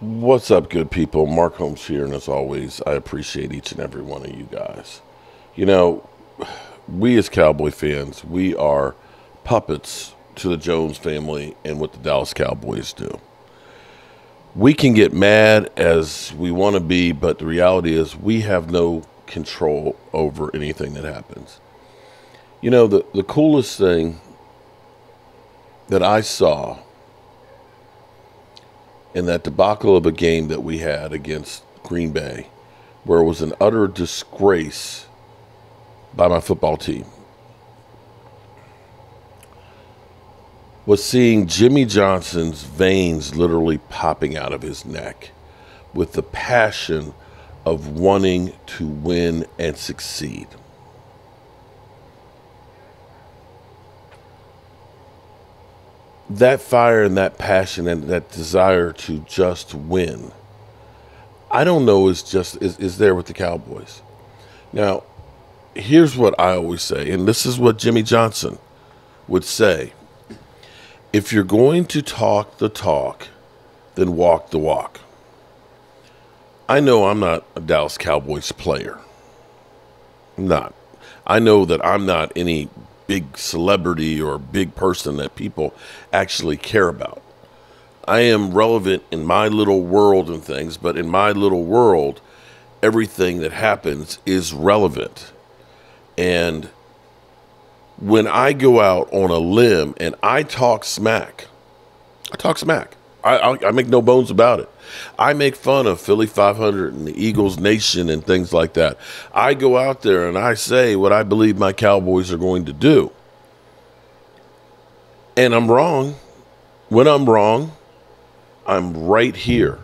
What's up, good people? Mark Holmes here, and as always, I appreciate each and every one of you guys. You know, we as Cowboy fans, we are puppets to the Jones family and what the Dallas Cowboys do. We can get mad as we want to be, but the reality is we have no control over anything that happens. You know, the, the coolest thing that I saw in that debacle of a game that we had against Green Bay, where it was an utter disgrace by my football team, was seeing Jimmy Johnson's veins literally popping out of his neck with the passion of wanting to win and succeed. That fire and that passion and that desire to just win, I don't know is just is, is there with the Cowboys. Now, here's what I always say, and this is what Jimmy Johnson would say. If you're going to talk the talk, then walk the walk. I know I'm not a Dallas Cowboys player. I'm not. I know that I'm not any big celebrity or big person that people actually care about. I am relevant in my little world and things, but in my little world, everything that happens is relevant. And when I go out on a limb and I talk smack, I talk smack. I, I, make no bones about it. I make fun of Philly 500 and the Eagles Nation and things like that. I go out there and I say what I believe my Cowboys are going to do. And I'm wrong. When I'm wrong, I'm right here.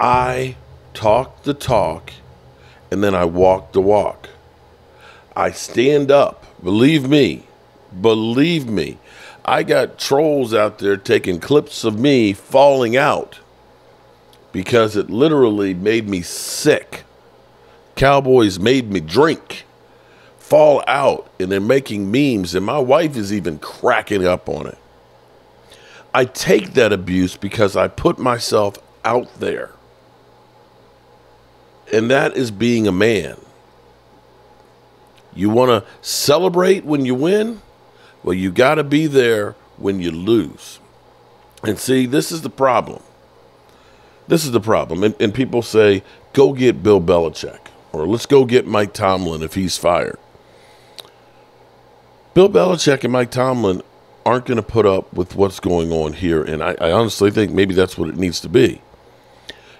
I talk the talk and then I walk the walk. I stand up. Believe me. Believe me. I got trolls out there taking clips of me falling out because it literally made me sick. Cowboys made me drink, fall out, and they're making memes, and my wife is even cracking up on it. I take that abuse because I put myself out there. And that is being a man. You want to celebrate when you win? Well, you got to be there when you lose. And see, this is the problem. This is the problem. And, and, people say, go get Bill Belichick, or let's go get Mike Tomlin if he's fired. Bill Belichick and Mike Tomlin aren't going to put up with what's going on here. And I, I honestly think maybe that's what it needs to be.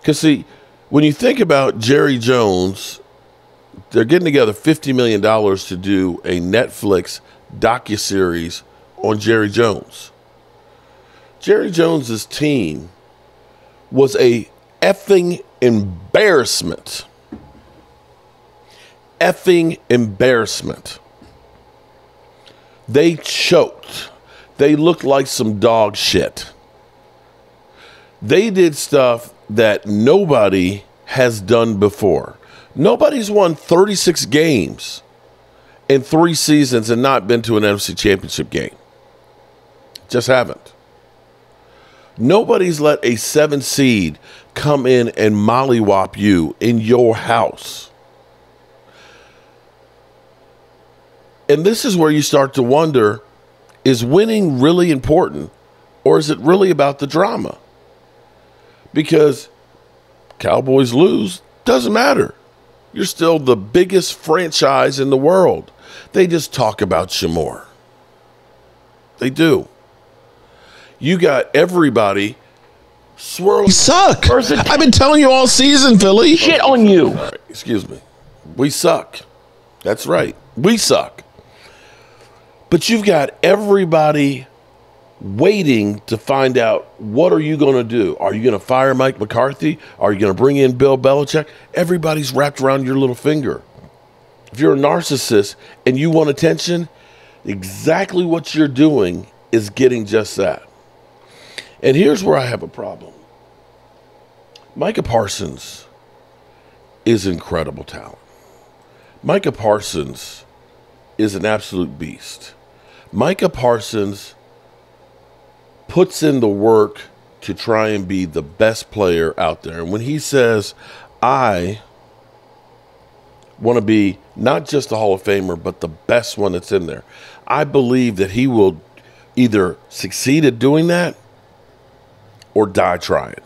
Because, see, when you think about Jerry Jones they're getting together $50 million to do a Netflix docu-series on Jerry Jones. Jerry Jones's team was a effing embarrassment. Effing embarrassment. They choked. They looked like some dog shit. They did stuff that nobody has done before. Nobody's won 36 games in three seasons and not been to an NFC championship game. Just haven't. Nobody's let a seven seed come in and mollywop you in your house. And this is where you start to wonder is winning really important or is it really about the drama? Because Cowboys lose, doesn't matter. You're still the biggest franchise in the world. They just talk about you more. They do. You got everybody swirling. You suck. I've been telling you all season, Philly. Shit on you. Right, excuse me. We suck. That's right. We suck. But you've got everybody waiting to find out what are you going to do? Are you going to fire Mike McCarthy? Are you going to bring in Bill Belichick? Everybody's wrapped around your little finger. If you're a narcissist and you want attention, exactly what you're doing is getting just that. And here's where I have a problem. Micah Parsons is incredible talent. Micah Parsons is an absolute beast. Micah Parsons puts in the work to try and be the best player out there. And when he says, I want to be not just a Hall of Famer, but the best one that's in there, I believe that he will either succeed at doing that or die trying.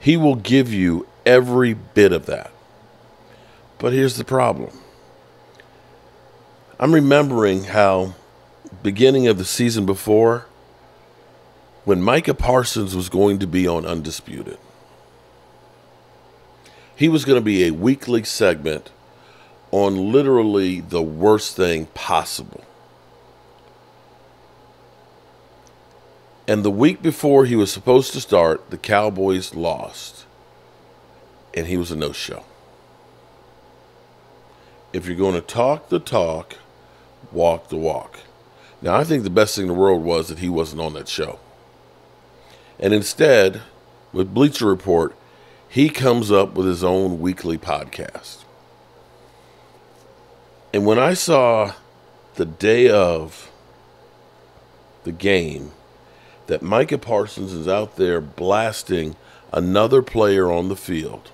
He will give you every bit of that. But here's the problem. I'm remembering how beginning of the season before when Micah Parsons was going to be on Undisputed. He was going to be a weekly segment on literally the worst thing possible. And the week before he was supposed to start, the Cowboys lost. And he was a no show. If you're going to talk the talk, walk the walk. Now, I think the best thing in the world was that he wasn't on that show. And instead, with Bleacher Report, he comes up with his own weekly podcast. And when I saw the day of the game that Micah Parsons is out there blasting another player on the field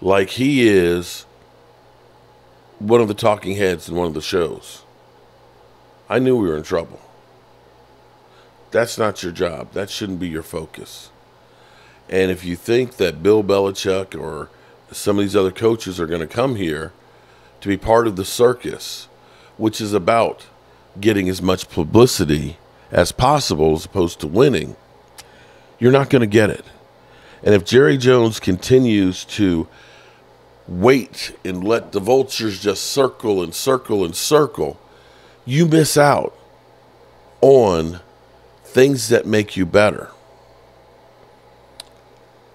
like he is one of the talking heads in one of the shows, I knew we were in trouble. That's not your job. That shouldn't be your focus. And if you think that Bill Belichick or some of these other coaches are going to come here to be part of the circus, which is about getting as much publicity as possible as opposed to winning, you're not going to get it. And if Jerry Jones continues to wait and let the vultures just circle and circle and circle, you miss out on things that make you better.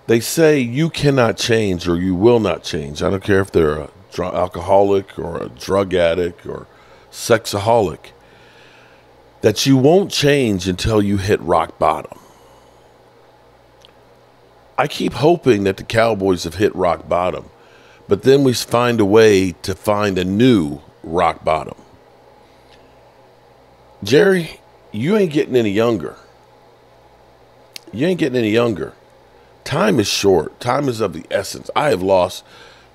They say you cannot change or you will not change. I don't care if they're a dr- alcoholic or a drug addict or sexaholic, that you won't change until you hit rock bottom. I keep hoping that the Cowboys have hit rock bottom, but then we find a way to find a new rock bottom. Jerry, you ain't getting any younger. You ain't getting any younger. Time is short. Time is of the essence. I have lost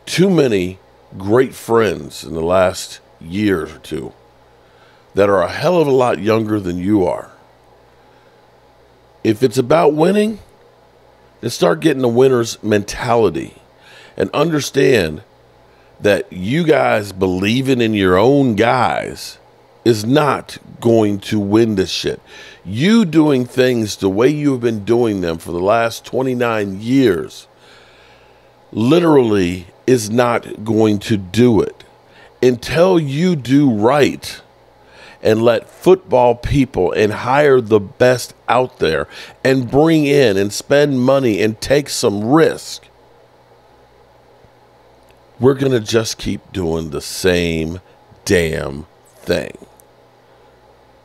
too many great friends in the last year or two that are a hell of a lot younger than you are. If it's about winning, then start getting the winner's mentality and understand that you guys believing in your own guys is not going to win this shit. You doing things the way you have been doing them for the last 29 years literally is not going to do it. Until you do right and let football people and hire the best out there and bring in and spend money and take some risk, we're going to just keep doing the same damn thing.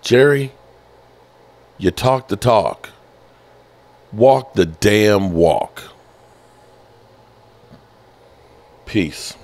Jerry, you talk the talk, walk the damn walk. Peace.